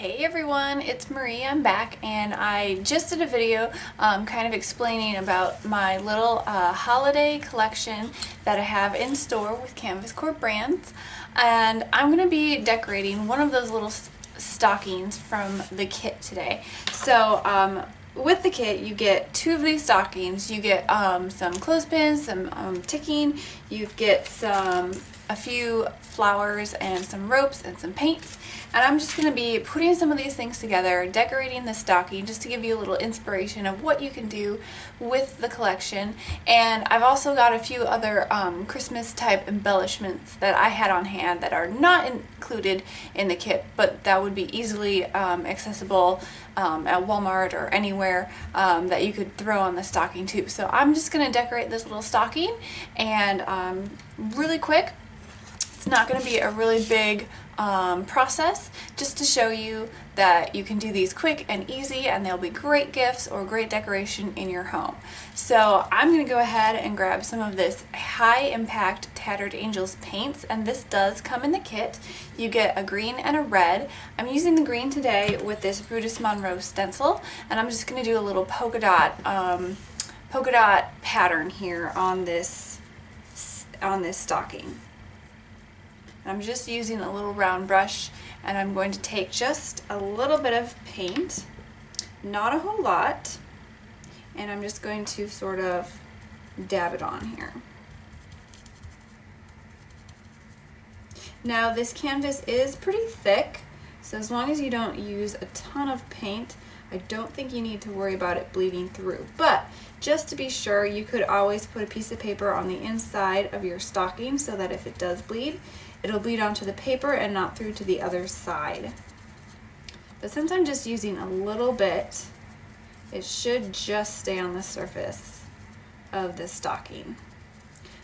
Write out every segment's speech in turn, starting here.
Hey everyone, it's Marie. I'm back and I just did a video um, kind of explaining about my little uh, holiday collection that I have in store with Canvas Corp Brands and I'm going to be decorating one of those little stockings from the kit today. So um, with the kit you get two of these stockings. You get um, some clothespins, some um, ticking, you get some a few flowers and some ropes and some paints and I'm just going to be putting some of these things together, decorating the stocking just to give you a little inspiration of what you can do with the collection. And I've also got a few other um, Christmas type embellishments that I had on hand that are not included in the kit, but that would be easily um, accessible um, at Walmart or anywhere um, that you could throw on the stocking too. So I'm just going to decorate this little stocking and um, really quick, it's not going to be a really big um, process just to show you that you can do these quick and easy and they'll be great gifts or great decoration in your home. So I'm going to go ahead and grab some of this high impact Tattered Angels paints and this does come in the kit. You get a green and a red. I'm using the green today with this Brutus Monroe stencil and I'm just going to do a little polka dot um, polka dot pattern here on this on this stocking. I'm just using a little round brush and I'm going to take just a little bit of paint, not a whole lot, and I'm just going to sort of dab it on here. Now this canvas is pretty thick, so as long as you don't use a ton of paint, I don't think you need to worry about it bleeding through. But just to be sure, you could always put a piece of paper on the inside of your stocking so that if it does bleed, it'll bleed onto the paper and not through to the other side. But since I'm just using a little bit, it should just stay on the surface of the stocking.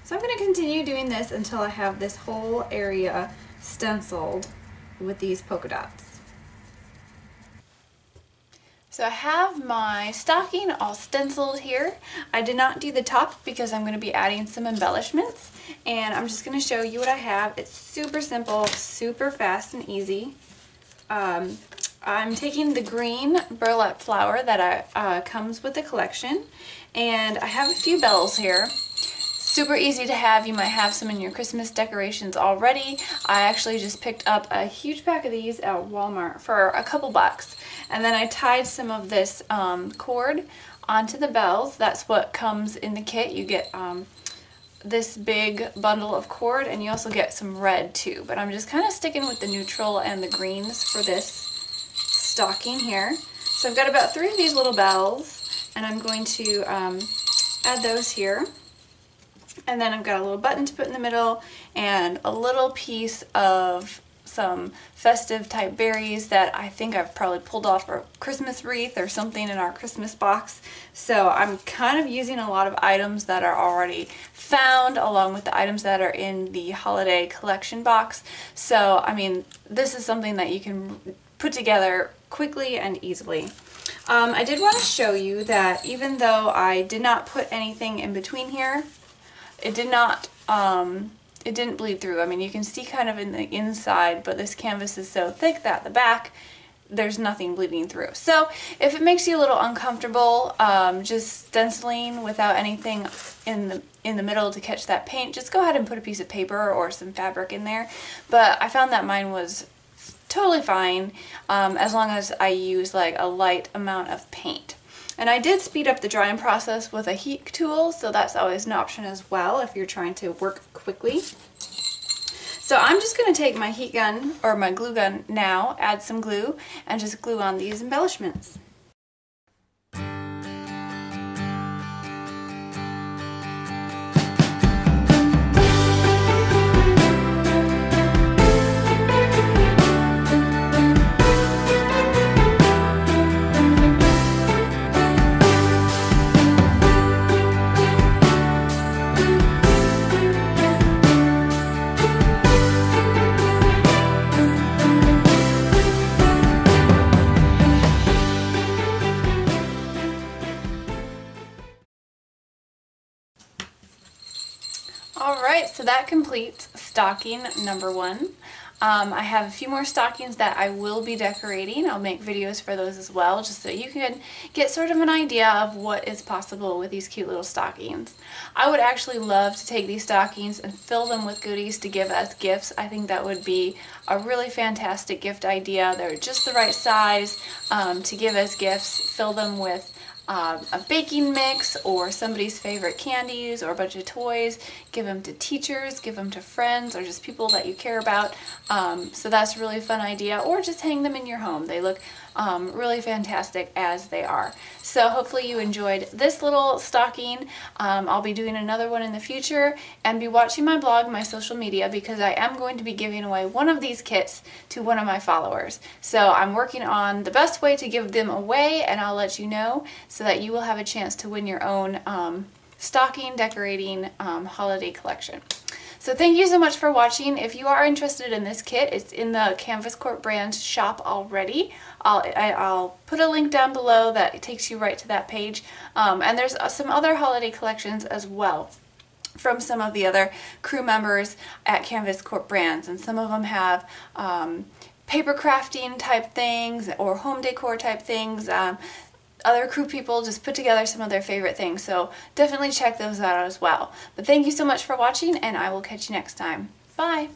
So I'm going to continue doing this until I have this whole area stenciled with these polka dots. So I have my stocking all stenciled here. I did not do the top because I'm going to be adding some embellishments and I'm just going to show you what I have. It's super simple, super fast and easy. Um, I'm taking the green burlap flower that I, uh, comes with the collection and I have a few bells here. Super easy to have. You might have some in your Christmas decorations already. I actually just picked up a huge pack of these at Walmart for a couple bucks. And then I tied some of this um, cord onto the bells. That's what comes in the kit. You get um, this big bundle of cord and you also get some red too. But I'm just kind of sticking with the neutral and the greens for this stocking here. So I've got about three of these little bells and I'm going to um, add those here. And then I've got a little button to put in the middle and a little piece of some festive type berries that I think I've probably pulled off a Christmas wreath or something in our Christmas box. So I'm kind of using a lot of items that are already found along with the items that are in the holiday collection box. So I mean this is something that you can put together quickly and easily. Um, I did want to show you that even though I did not put anything in between here, it did not, um, it didn't bleed through. I mean, you can see kind of in the inside, but this canvas is so thick that the back, there's nothing bleeding through. So if it makes you a little uncomfortable, um, just stenciling without anything in the in the middle to catch that paint, just go ahead and put a piece of paper or some fabric in there. But I found that mine was totally fine um, as long as I use like a light amount of paint. And I did speed up the drying process with a heat tool, so that's always an option as well if you're trying to work quickly. So I'm just going to take my heat gun, or my glue gun now, add some glue, and just glue on these embellishments. Alright, so that completes stocking number one. Um, I have a few more stockings that I will be decorating. I'll make videos for those as well just so you can get sort of an idea of what is possible with these cute little stockings. I would actually love to take these stockings and fill them with goodies to give as gifts. I think that would be a really fantastic gift idea. They're just the right size um, to give as gifts. Fill them with um, a baking mix or somebody's favorite candies or a bunch of toys. Give them to teachers, give them to friends or just people that you care about. Um, so that's a really fun idea. Or just hang them in your home. They look um, really fantastic as they are. So hopefully you enjoyed this little stocking. Um, I'll be doing another one in the future and be watching my blog, my social media, because I am going to be giving away one of these kits to one of my followers. So I'm working on the best way to give them away and I'll let you know so that you will have a chance to win your own um, stocking decorating um, holiday collection. So thank you so much for watching. If you are interested in this kit, it's in the Canvas Corp brand shop already. I'll, I, i will put a link down below that takes you right to that page. Um, and there's uh, some other holiday collections as well from some of the other crew members at Canvas Corp brands. And some of them have um, paper crafting type things or home decor type things. Um, other crew people just put together some of their favorite things. So definitely check those out as well. But thank you so much for watching and I will catch you next time. Bye!